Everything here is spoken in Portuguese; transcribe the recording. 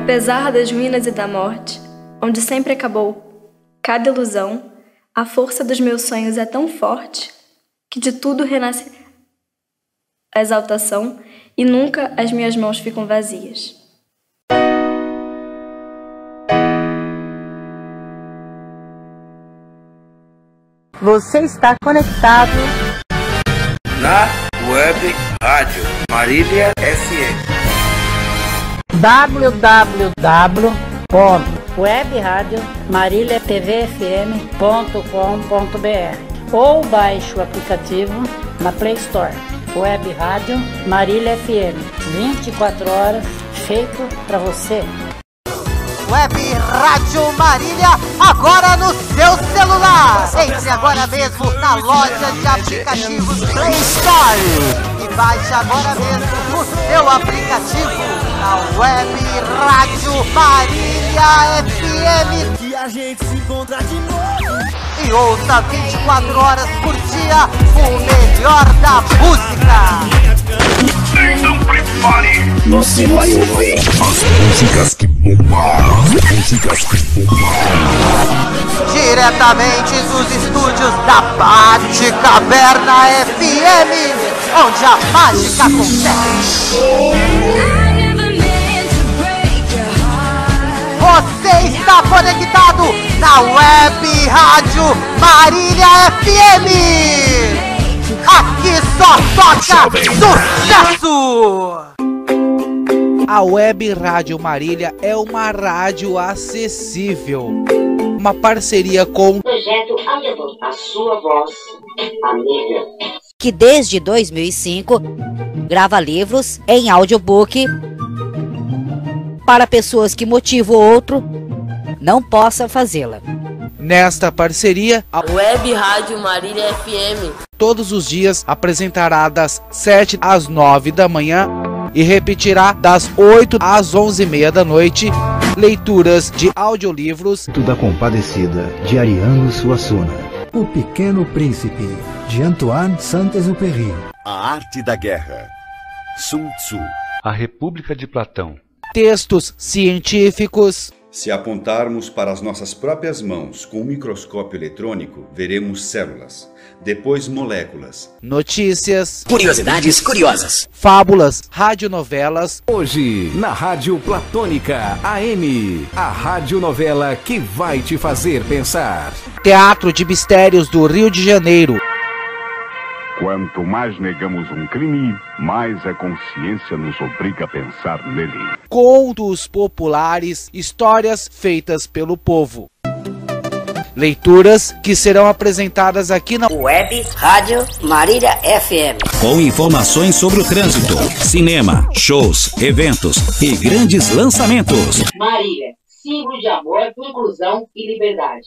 Apesar das ruínas e da morte, onde sempre acabou cada ilusão, a força dos meus sonhos é tão forte que de tudo renasce a exaltação e nunca as minhas mãos ficam vazias. Você está conectado na Web Rádio Marília FM www.webradiomarilia.tvfm.com.br ou baixe o aplicativo na Play Store. Web Rádio Marília FM, 24 horas, feito para você. Web Rádio Marília, agora no seu celular. Entre agora mesmo na loja de aplicativos Play Store e baixe agora mesmo o seu aplicativo na Web Rádio Marília FM. Que a gente se encontra de novo. E ouça 24 horas por dia o melhor da música. Então prepare! Você vai ouvir as músicas músicas que bombaram. Diretamente dos estúdios da Bate Caverna FM, onde a mágica acontece. Você está conectado na Web Rádio Marília FM. Aqui só toca sucesso! A Web Rádio Marília é uma rádio acessível. Uma parceria com Projeto Audiobook, a sua voz, amiga. Que desde 2005 grava livros em audiobook para pessoas que motivo ou outro não possa fazê-la. Nesta parceria, a Web Rádio Marília FM todos os dias apresentará das 7 às 9 da manhã e repetirá das 8 às 11 e meia da noite leituras de audiolivros da Compadecida, de Ariano Suassuna. O Pequeno Príncipe, de Antoine Saint-Exupéry. A Arte da Guerra, Sun Tzu. A República de Platão. Textos científicos. Se apontarmos para as nossas próprias mãos com um microscópio eletrônico, veremos células, depois moléculas, notícias, curiosidades curiosas, fábulas, radionovelas. Hoje, na Rádio Platônica AM, a radionovela que vai te fazer pensar. Teatro de Mistérios do Rio de Janeiro. Quanto mais negamos um crime, mais a consciência nos obriga a pensar nele. Contos populares, histórias feitas pelo povo. Leituras que serão apresentadas aqui na Web Rádio Marília FM. Com informações sobre o trânsito, cinema, shows, eventos e grandes lançamentos. Marília, símbolo de amor, inclusão e liberdade.